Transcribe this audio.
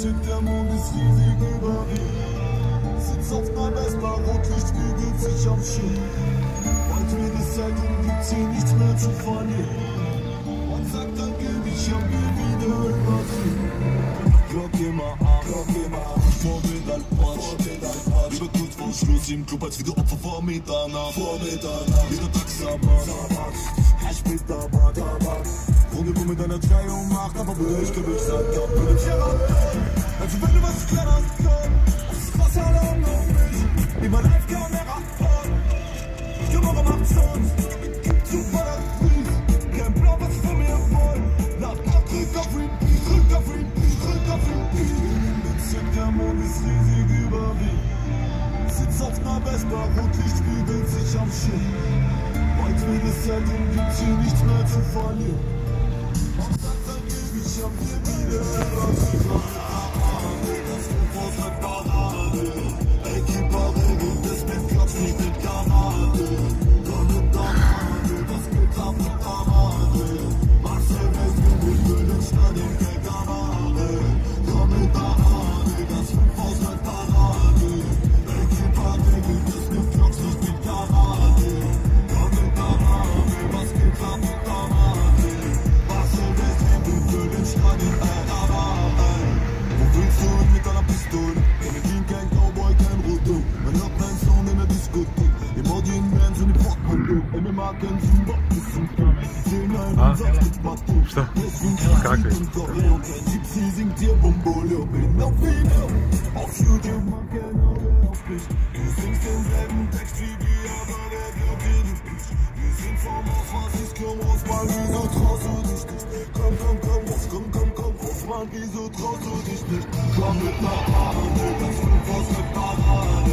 Bezirk, der Mond ist riesig überwiegend. Sitz auf einer Vespa, Rotlicht spiegelt sich am Schild. Heute wird es Zeit und gibt's hier nichts mehr zu verlieren. Man sagt danke, ich hab mir wieder übertrieben. Glock immer ab, Glock immer ab, Vorbild al Patsch. Lieber kurz vor Schluss im Club als wieder Opfer vor Mitternacht, vor Mitternacht. Wieder Tag mit einer 3 um 8, aber ich glaub, ich sag ja, bin ich Also wenn du was hast, komm, ist Wasser lang auf mich. Immer Live-Kamera, ich komm auch am sonst. Super, das Brief, kein Blau, was von mir wollen. Nach Nacht, drück auf Repeat, drück auf Repeat, drück auf Repeat. Bezirk, der Mond ist riesig überwiegend. Sitz auf einer Vespa, Rotlicht spiegelt sich am Schild. Heute wird es und gibt's hier nichts mehr zu verlieren. Was Das ist gut. Ihr Bodyen werden so eine Portmanteau. Eine Marke in zum Bockwissen. Den einen ah, Satz mit Batu. Deswegen kann ich nicht verwehren. Gypsy singt dir Bombolio. Bin auf Video. Auf YouTube man kein Auge auf mich. Du singst denselben Text wie wir, aber der glaubt dir nicht. Wir sind vom Haus, was ist, komm raus, mal, wieso traust du dich nicht? Komm, komm, komm, raus, komm, komm, komm, raus, mal, wieso traust du dich nicht? Komm mit nach Hause, du bist fünf aus mit Parade.